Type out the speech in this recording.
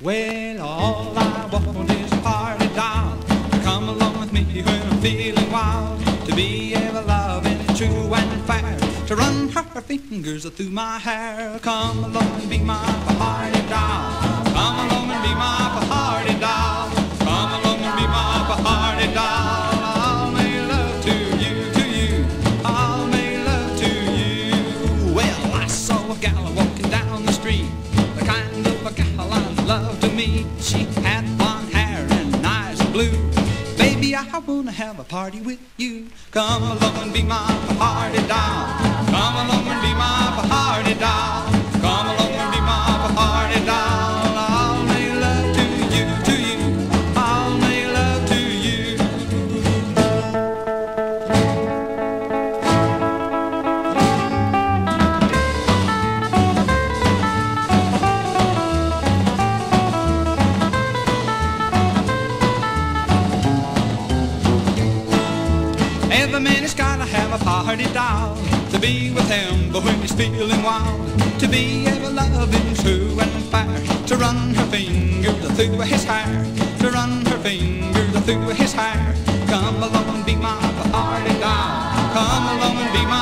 Well, all I want is a party doll. Come along with me when I'm feeling wild. To be ever loving, true and fair. To run her fingers through my hair. Come along and be my love to meet. She had blonde hair and eyes blue. Baby, I wanna have a party with you. Come along and be my party doll. Every man has gotta have a party doll to be with him, but when he's feeling wild, to be ever loving, true and fair, to run her fingers through his hair, to run her fingers through his hair. Come along and be my party doll. Come along and be my.